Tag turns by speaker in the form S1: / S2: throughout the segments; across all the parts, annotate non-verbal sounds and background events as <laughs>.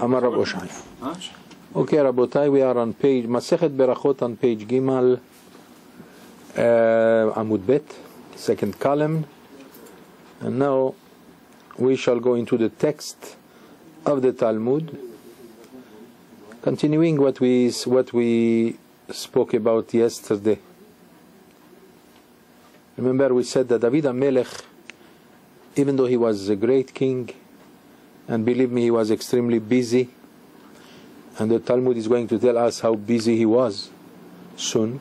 S1: Amar Rabbi Oshaya. Okay, Rabotai, we are on page Masechet Berachot on page Gimal uh, Amud Bet, second column, and now we shall go into the text of the Talmud, continuing what we what we spoke about yesterday. Remember, we said that David Amelech, even though he was a great king, and believe me, he was extremely busy, and the Talmud is going to tell us how busy he was soon.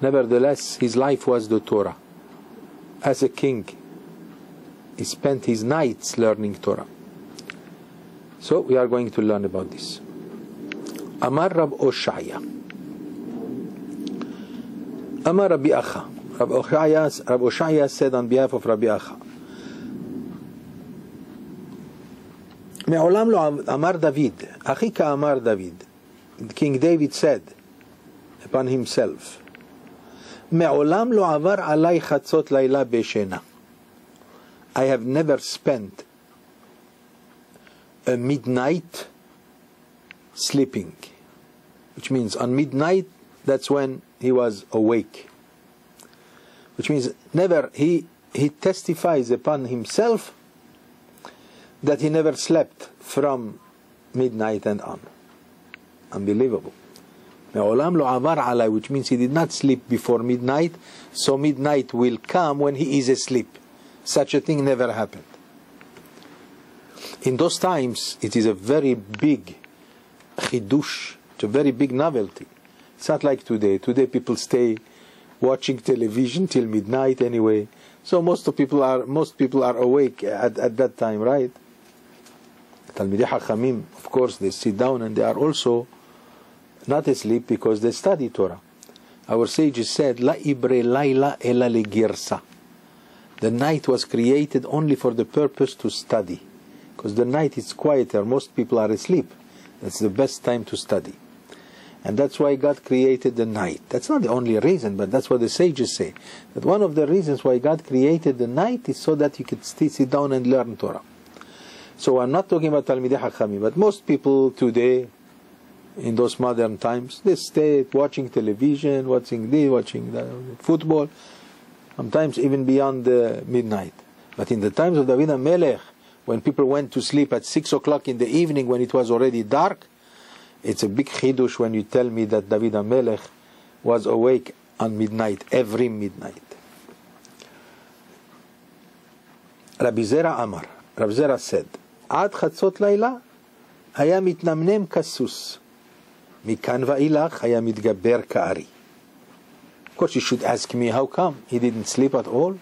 S1: Nevertheless, his life was the Torah. As a king, he spent his nights learning Torah. So we are going to learn about this. Amar Rab Oshaya. Amar Rabbi Acha. Rab Oshaya, said on behalf of Rabbi Acha. מעולם לא אמר דוד, הכי כאמר דוד, King David said upon himself, מעולם לא עבר עליי חצות לילה בשינה. I have never spent a midnight sleeping, which means on midnight, that's when he was awake. Which means never, he, he testifies upon himself that he never slept from midnight and on. Unbelievable. Me'olam lo avar alai, which means he did not sleep before midnight, so midnight will come when he is asleep. Such a thing never happened. In those times, it is a very big chidush, it's a very big novelty. It's not like today. Today people stay watching television till midnight anyway. So most of people are most people are awake at, at that time, right? Talmidei Hachamim, of course, they sit down and they are also not asleep because they study Torah. Our sages said, La ibre laila ela girsa. The night was created only for the purpose to study. Because the night is quieter, most people are asleep. That's the best time to study. And that's why God created the night. That's not the only reason, but that's what the sages say. That one of the reasons why God created the night is so that you could sit down and learn Torah. So I'm not talking about Talmidei Hachamim, but most people today, in those modern times, they stay watching television, watching this, watching the football, sometimes even beyond the midnight. But in the times of David Melech, when people went to sleep at six o'clock in the evening when it was already dark, it's a big chidush when you tell me that David Melech was awake on midnight, every midnight. Rabbi Zera Amar, Rabbi Zera said, עד חצות לילה היה מתנמנם כסוס. מכאן ואילך היה מתגבר כארי. Of course, you should ask me how come he didn't sleep at all.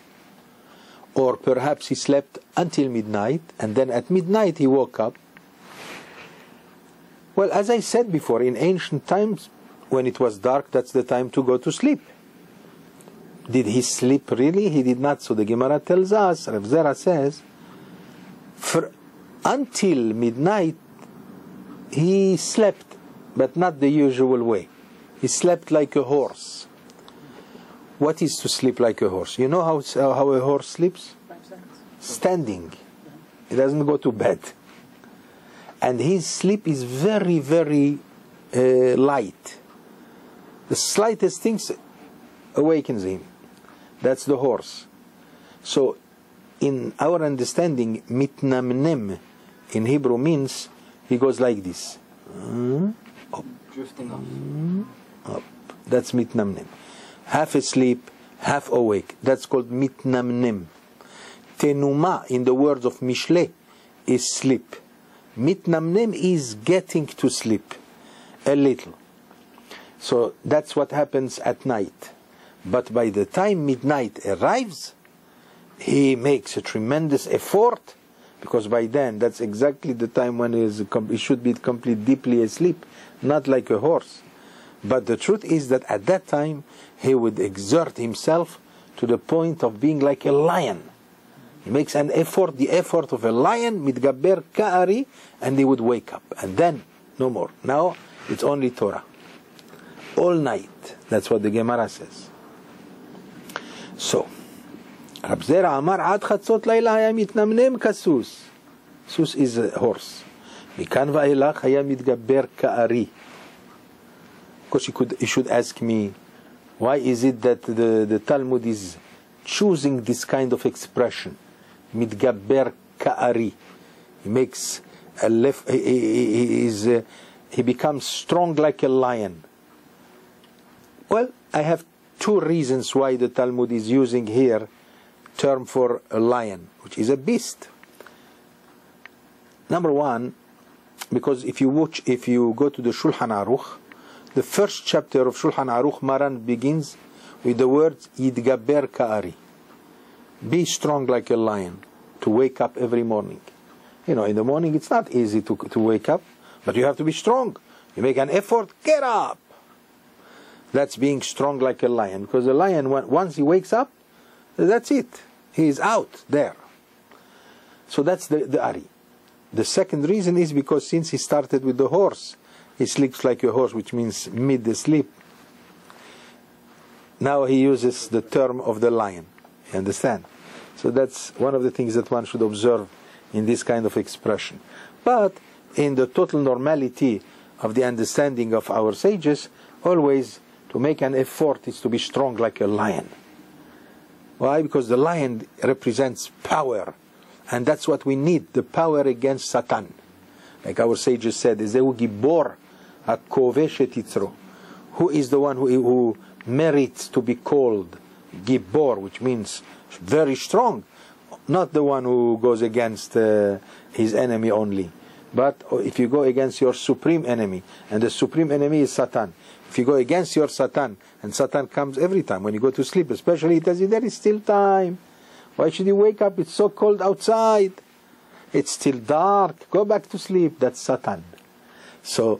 S1: Or perhaps he slept until midnight and then at midnight he woke up. Well, as I said before, in ancient times, when it was dark, that's the time to go to sleep. Did he sleep really? He did not. So the Gemara tells us, Rav Zera says, for until midnight he slept, but not the usual way. He slept like a horse. What is to sleep like a horse? You know how, how a horse sleeps? Standing. He doesn't go to bed. And his sleep is very, very uh, light. The slightest thing awakens him. That's the horse. So, in our understanding, mitnamnem in Hebrew means he goes like this. Up.
S2: Drifting off. Mm-hmm.
S1: Up. That's mitnamnem half asleep, half awake. That's called mitnamnim. Tenuma, in the words of Mishle, is sleep. Mitnamnim is getting to sleep a little. So that's what happens at night. But by the time midnight arrives, he makes a tremendous effort because by then that's exactly the time when he, should be completely deeply asleep, not like a horse. But the truth is that at that time he would exert himself to the point of being like a lion. He makes an effort, the effort of a lion, mitgaber ka'ari, and he would wake up. And then, no more. Now, it's only Torah. All night. That's what the Gemara says. So, רב זרע אמר עד חצות לילה היה מתנמנם כסוס. סוס is a horse. מכאן ואילך היה מתגבר כארי. Of course, you, could, you should ask me, why is it that the, the Talmud is choosing this kind of expression? מתגבר כארי. He makes a left, he, he, he, is, uh, he becomes strong like a lion. Well, I have two reasons why the Talmud is using here term for a lion, which is a beast. Number one, because if you watch, if you go to the Shulchan Aruch, the first chapter of Shulchan Aruch Maran begins with the words Yidgaber Ka'ari. Be strong like a lion to wake up every morning. You know, in the morning it's not easy to, to wake up, but you have to be strong. You make an effort, get up. That's being strong like a lion. Because a lion, once he wakes up, that's it. He is out there. So that's the, the Ari. The second reason is because since he started with the horse, he sleeps like a horse, which means mid sleep. Now he uses the term of the lion. You understand? So that's one of the things that one should observe in this kind of expression. But in the total normality of the understanding of our sages, always to make an effort is to be strong like a lion. Why? Because the lion represents power. And that's what we need, the power against Satan. Like our sages said, Zeu Gibor HaKoveshet Who is the one who, who merits to be called Gibor, which means very strong. Not the one who goes against uh, his enemy only. But if you go against your supreme enemy, and the supreme enemy is Satan, if you go against your Satan, and Satan comes every time when you go to sleep, especially he tells you there is still time. Why should you wake up? It's so cold outside. It's still dark. Go back to sleep. That's Satan. So,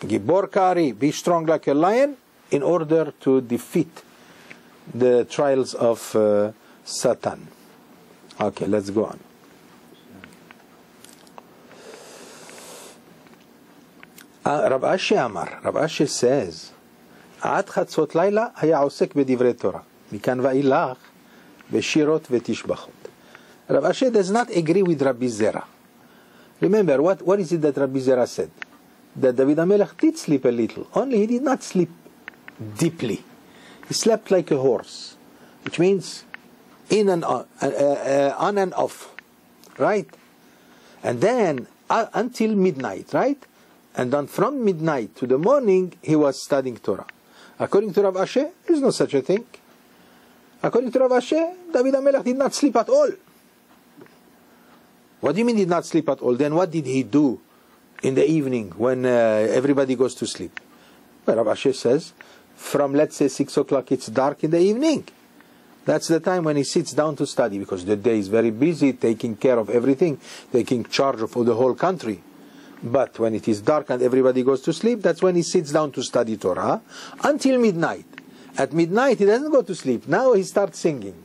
S1: Gibor Kari, be strong like a lion in order to defeat the trials of uh, Satan. Okay, let's go on. רב אשי אמר, רב אשי says, עד חצות לילה היה עוסק בדברי תורה, מכאן ואילך בשירות ותשבחות. רב אשי does not agree with רבי זרע. Remember, what, what is it that Rabbi Zera said? That David HaMelech did sleep a little, only he did not sleep deeply. He slept like a horse, which means in and on, uh, uh, on and off, right? And then uh, until midnight, right? And then from midnight to the morning, he was studying Torah. According to Rav Ashi, there is no such a thing. According to Rav Ashi, David HaMelech did not sleep at all. What do you mean did not sleep at all? Then what did he do in the evening when uh, everybody goes to sleep? Well, Rav Ashi says, from let's say 6 o'clock it's dark in the evening. That's the time when he sits down to study because the day is very busy, taking care of everything, taking charge of the whole country. But when it is dark and everybody goes to sleep, that's when he sits down to study Torah until midnight. At midnight, he doesn't go to sleep. Now he starts singing.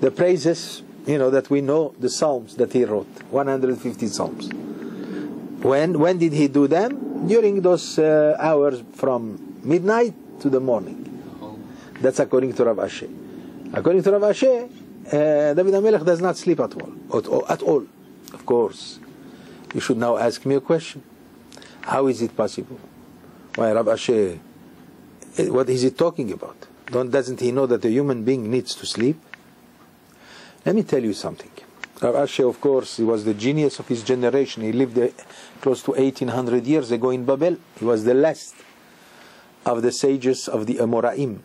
S1: The praises, you know, that we know, the Psalms that he wrote, 150 Psalms. When, when did he do them? During those uh, hours from midnight to the morning. That's according to Rav Ashi. According to Rav Ashi, uh, David HaMelech does not sleep at all. At all, of course. You should now ask me a question. How is it possible? Why, Rav Ashi, what is he talking about? Don't, doesn't he know that a human being needs to sleep? Let me tell you something. Rav Ashi, of course, he was the genius of his generation. He lived uh, close to 1800 years ago in Babel. He was the last of the sages of the Amoraim.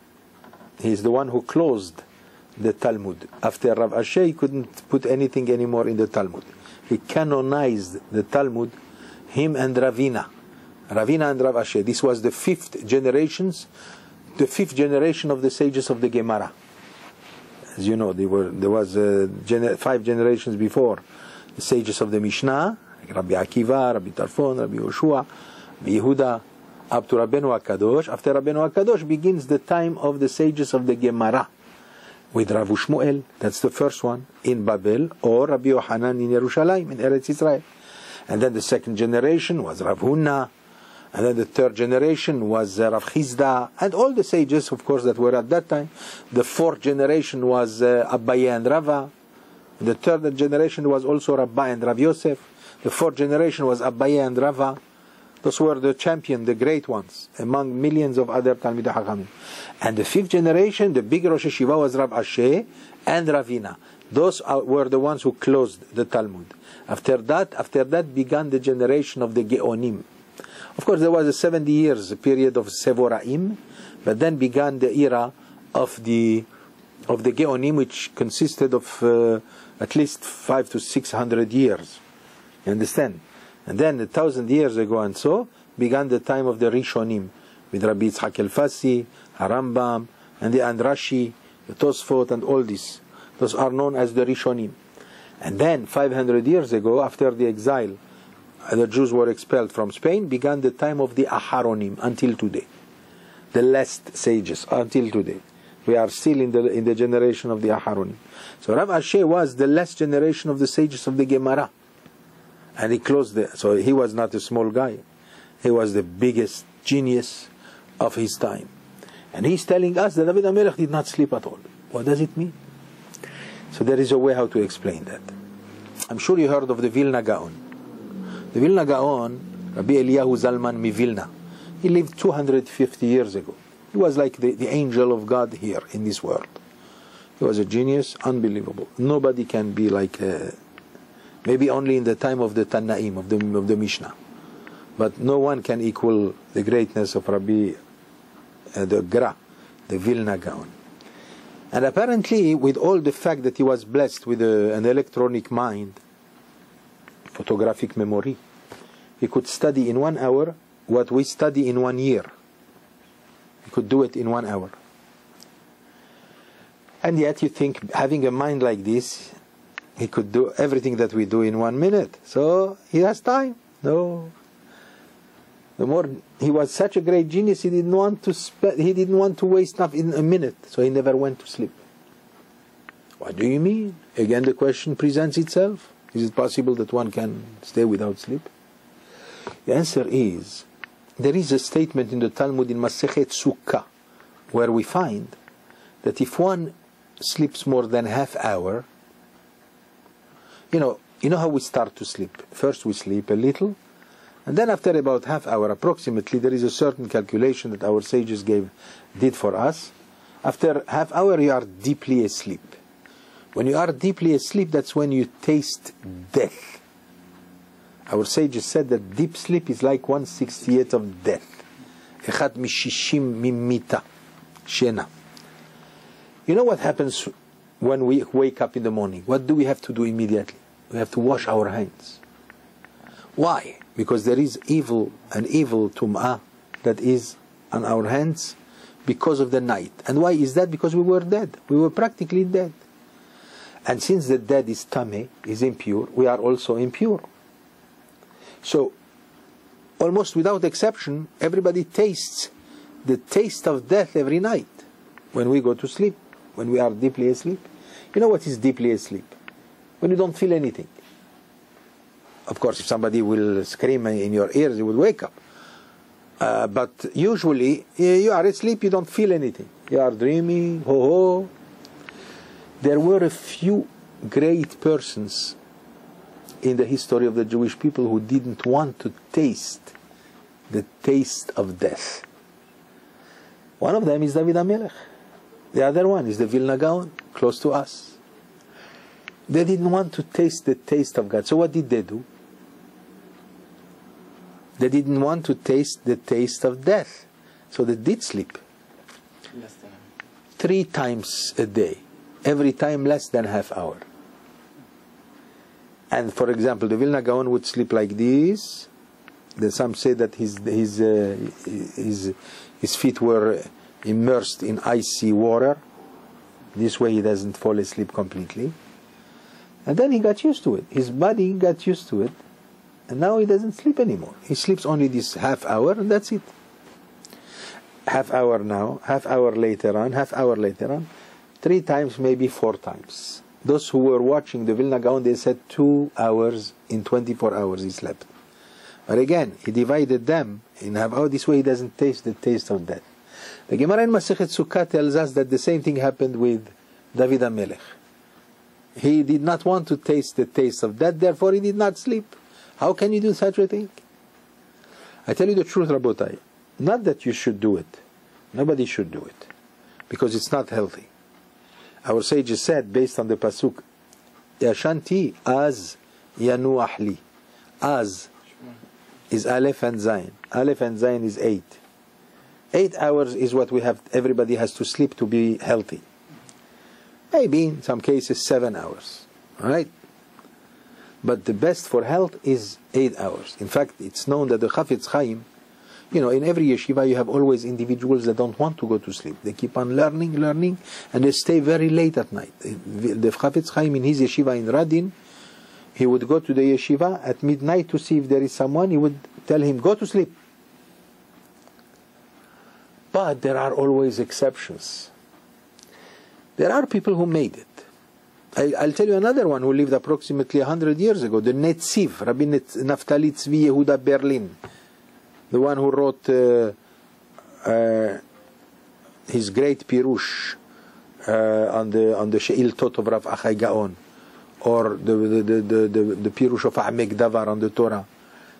S1: He is the one who closed the Talmud. After Rav Ashi, he couldn't put anything anymore in the Talmud. He canonized the Talmud, him and Ravina. Ravina and Rav Ashi. This was the fifth generations, the fifth generation of the sages of the Gemara. As you know, were, there was uh, gener- five generations before the sages of the Mishnah, like Rabbi Akiva, Rabbi Tarfon, Rabbi Yoshua, Rabbi Yehuda, up to Rabbeinu HaKadosh. After Rabbeinu HaKadosh begins the time of the sages of the Gemara with Rav Shmuel, that's the first one, in Babel, or Rabbi Yohanan in Yerushalayim, in Eretz Israel. And then the second generation was Rav Huna, and then the third generation was uh, Rav Chisda, and all the sages, of course, that were at that time. The fourth generation was uh, and Rava. The third generation was also Rabbi and Rav Yosef. The fourth generation was Abaye and Rava. Those were the champion, the great ones, among millions of other Talmidei Hachamim. And the fifth generation, the big Rosh Hashiva was Rav Ashi and Ravina. Those were the ones who closed the Talmud. After that, after that began the generation of the Geonim. Of course, there was a 70 years period of Sevoraim, but then began the era of the of the Geonim, which consisted of uh, at least five to six hundred years. You understand? And then a thousand years ago and so began the time of the Rishonim with Rabbi Yitzhak El-Fassi, Harambam, and the Andrashi, the Tosfot, and all this. Those are known as the Rishonim. And then 500 years ago, after the exile, uh, the Jews were expelled from Spain, began the time of the Aharonim until today. The last sages until today. We are still in the in the generation of the Aharonim. So Rav Ashi was the last generation of the sages of the Gemara. And he closed the so he was not a small guy. He was the biggest genius of his time. And he's telling us that David HaMelech did not sleep at all. What does it mean? So there is a way how to explain that. I'm sure you heard of the Vilna Gaon. The Vilna Gaon, Rabbi Eliyahu Zalman Mivilna, he lived 250 years ago. He was like the, the angel of God here in this world. He was a genius, unbelievable. Nobody can be like, uh, maybe only in the time of the Tannaim, of the, of the Mishnah. But no one can equal the greatness of Rabbi uh, the Gra, the Vilna Gaon. And apparently, with all the fact that he was blessed with a, an electronic mind, photographic memory, he could study in one hour what we study in one year. He could do it in one hour. And yet, you think having a mind like this, he could do everything that we do in one minute. So he has time. No. The more he was such a great genius, he didn't want to spe- he didn't want to waste enough in a minute, so he never went to sleep. What do you mean? Again, the question presents itself: Is it possible that one can stay without sleep? The answer is there is a statement in the Talmud in Masechet Sukkah where we find that if one sleeps more than half hour, you know, you know how we start to sleep. First we sleep a little, and then after about half hour approximately, there is a certain calculation that our sages gave, did for us. After half hour, you are deeply asleep. When you are deeply asleep, that's when you taste death. Our sages said that deep sleep is like 168 of death. Echad mishishim mimita. Shena. You know what happens when we wake up in the morning? What do we have to do immediately? We have to wash our hands. Why? Because there is evil, an evil tum'ah that is on our hands because of the night. And why is that? Because we were dead. We were practically dead. And since the dead is tame, is impure, we are also impure. So, almost without exception, everybody tastes the taste of death every night when we go to sleep, when we are deeply asleep. You know what is deeply asleep? When you don't feel anything. Of course, if somebody will scream in your ears, you will wake up. Uh, but usually, you are asleep, you don't feel anything. You are dreaming, ho ho. There were a few great persons in the history of the Jewish people who didn't want to taste the taste of death. One of them is David HaMelech. The other one is the Vilna Gaon, close to us. They didn't want to taste the taste of God. So what did they do? They didn't want to taste the taste of death. So they did sleep. Three times a day. Every time less than half hour. And for example, the Vilna Gaon would sleep like this. Then some say that his his uh, his his feet were immersed in icy water. This way, he doesn't fall asleep completely. And then he got used to it. His body got used to it, and now he doesn't sleep anymore. He sleeps only this half hour, and that's it. Half hour now, half hour later on, half hour later on, three times, maybe four times. Those who were watching the Vilna Gaon, they said two hours in 24 hours he slept. But again, he divided them in half hour. This way he doesn't taste the taste of death. The Gemara in Masechet Sukkah tells us that the same thing happened with David HaMelech. He did not want to taste the taste of death, therefore he did not sleep. How can you do such a thing? I tell you the truth, Rabotai. Not that you should do it. Nobody should do it. Because it's not healthy. Our sages said, based on the Pasuk, Yashanti az yanu ahli. Az is Aleph and Zain. Aleph and Zain is eight. Eight hours is what we have, everybody has to sleep to be healthy. Maybe in some cases seven hours. Alright? But the best for health is eight hours. In fact, it's known that the Chafetz Chaim, you know, in every yeshiva you have always individuals that don't want to go to sleep. They keep on learning, learning, and they stay very late at night. The Chafetz Chaim in his yeshiva in Radin, he would go to the yeshiva at midnight to see if there is someone. He would tell him, go to sleep. But there are always exceptions. There are people who made it. I, will tell you another one who lived approximately 100 years ago, the Netziv, Rabbi Naftali Tzvi Yehuda Berlin, the one who wrote uh, uh, his great Pirush uh, on the on the She'iltot of Rav Achai Gaon, or the the, the, the, the, the Pirush of Amek Davar on the Torah.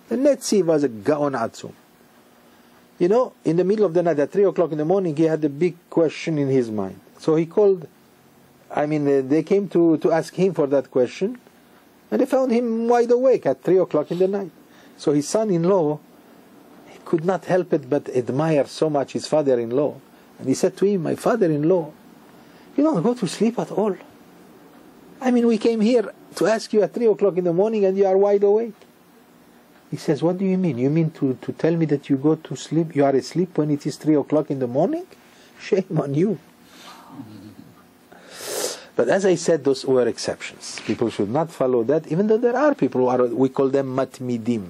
S1: The Netziv was a Gaon Atzum. You know, in the middle of the night, at 3 o'clock in the morning, he had a big question in his mind. So he called, I mean, uh, they came to, to ask him for that question, and they found him wide awake at 3 o'clock in the night. So his son in law, he could not help it but admire so much his father in law. And he said to him, My father in law, you don't go to sleep at all. I mean, we came here to ask you at 3 o'clock in the morning and you are wide awake. He says, What do you mean? You mean to, to tell me that you go to sleep, you are asleep when it is 3 o'clock in the morning? Shame on you. But as I said, those were exceptions. People should not follow that, even though there are people who are, we call them matmidim.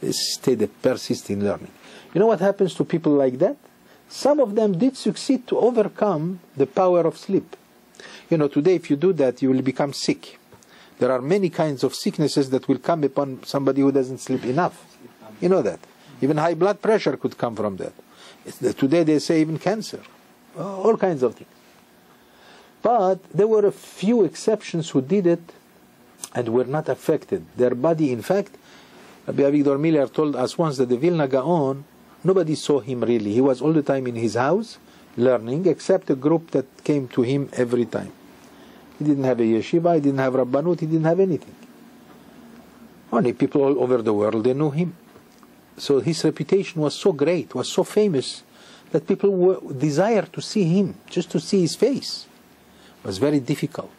S1: They stay, they persist in learning. You know what happens to people like that? Some of them did succeed to overcome the power of sleep. You know, today if you do that, you will become sick. There are many kinds of sicknesses that will come upon somebody who doesn't sleep enough. You know that. Even high blood pressure could come from that. Today they say even cancer. All kinds of things. But there were a few exceptions who did it and were not affected. Their body, in fact, Rabbi Avigdor Miller told us once that the Vilna Gaon, nobody saw him really. He was all the time in his house learning, except a group that came to him every time. He didn't have a yeshiva, he didn't have rabbanut, he didn't have anything. Only people all over the world, they knew him. So his reputation was so great, was so famous, that people were, desired to see him, just to see his face. It was very difficult.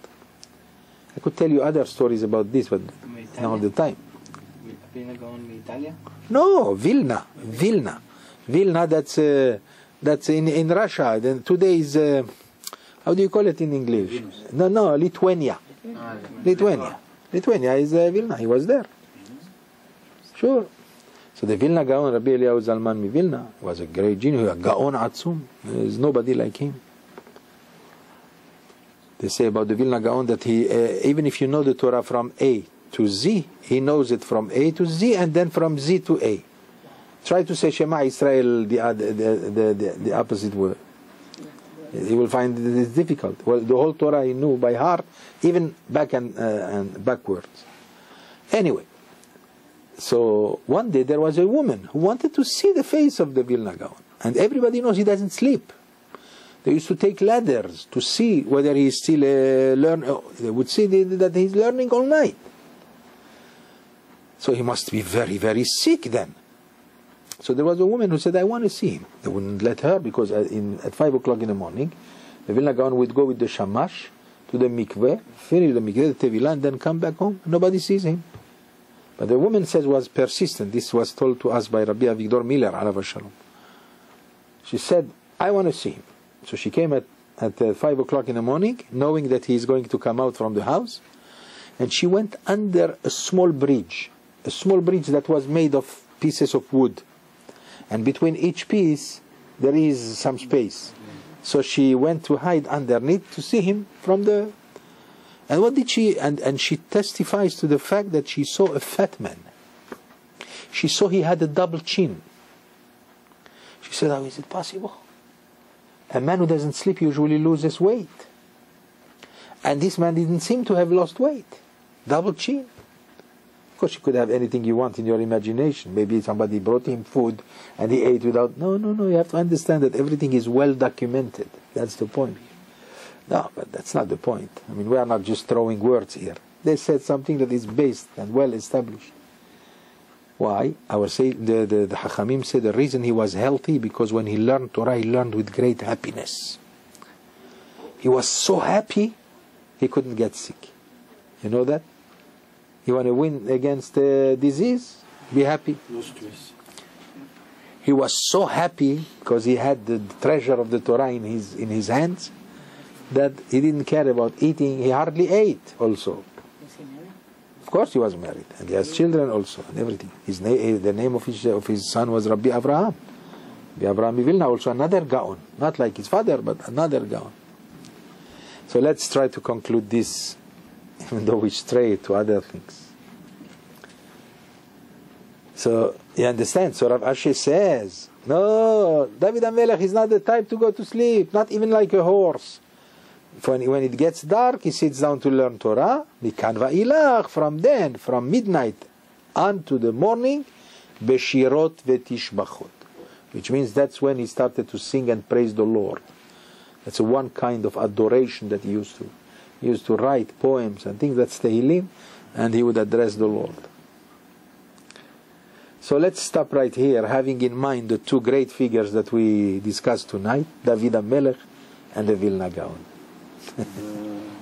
S1: I could tell you other stories about this, but not the time. No, Vilna, Vilna, Vilna. That's uh, that's in in Russia. Then today is uh, how do you call it in English? No, no, Lithuania. Ah, Lithuania. Lithuania is uh, Vilna. He was there. Sure. So the Vilna Gaon, Rabbi Eliyahu Zalman mi Vilna, was a great genius, a Gaon Atzum. There is nobody like him. They say about the Vilna Gaon that he, uh, even if you know the Torah from A to Z, he knows it from A to Z and then from Z to A. Try to say Shema Israel the, the, the, the, the opposite word. He will find it is difficult. Well, the whole Torah he knew by heart, even back and, uh, and backwards. Anyway, so one day there was a woman who wanted to see the face of the Vilna Gaon. And everybody knows he doesn't sleep. They used to take ladders to see whether he's still uh, learning. Oh, they would see that he's learning all night. So he must be very, very sick then. So there was a woman who said, I want to see him. They wouldn't let her because at, in, at 5 o'clock in the morning, the Vilna Gaon would go with the shamash to the mikveh, finish the mikveh, the tevilah, and then come back home. Nobody sees him. But the woman says was persistent. This was told to us by Rabbi Avigdor Miller. She said, I want to see him. So she came at, at uh, 5 o'clock in the morning, knowing that he is going to come out from the house. And she went under a small bridge, a small bridge that was made of pieces of wood. And between each piece, there is some space. So she went to hide underneath to see him from the. And what did she? And, and she testifies to the fact that she saw a fat man. She saw he had a double chin. She said, How is it possible? A man who doesn't sleep usually loses weight. And this man didn't seem to have lost weight. Double chin. Of course, you could have anything you want in your imagination. Maybe somebody brought him food and he ate without. No, no, no. You have to understand that everything is well documented. That's the point. No, but that's not the point. I mean, we are not just throwing words here. They said something that is based and well established. Why? Our say the the, the Hachamim said the reason he was healthy because when he learned Torah, he learned with great happiness. He was so happy, he couldn't get sick. You know that? You want to win against uh, disease? Be happy.
S2: No stress.
S1: He was so happy because he had the treasure of the Torah in his in his hands that he didn't care about eating. He hardly ate. Also,
S3: Was he married?
S1: Of course, he was married and he has children also and everything. His na- eh, the name of his of his son was Rabbi Avraham. Rabbi Avraham Vilna, also another Gaon, not like his father, but another Gaon. So let's try to conclude this, <laughs> even though we stray to other things. So you understand? So Rav Ashi says, no, David Amelech is not the type to go to sleep, not even like a horse. When, when it gets dark, he sits down to learn Torah. Mikan va'ilach, from then, from midnight unto the morning, beshirot vetishbachot. Which means that's when he started to sing and praise the Lord. That's one kind of adoration that he used to. He used to write poems and things that's Tehillim, and he would address the Lord. So let's stop right here, having in mind the two great figures that we discussed tonight, David Amelech and the Vilna Gaon.
S2: へえ。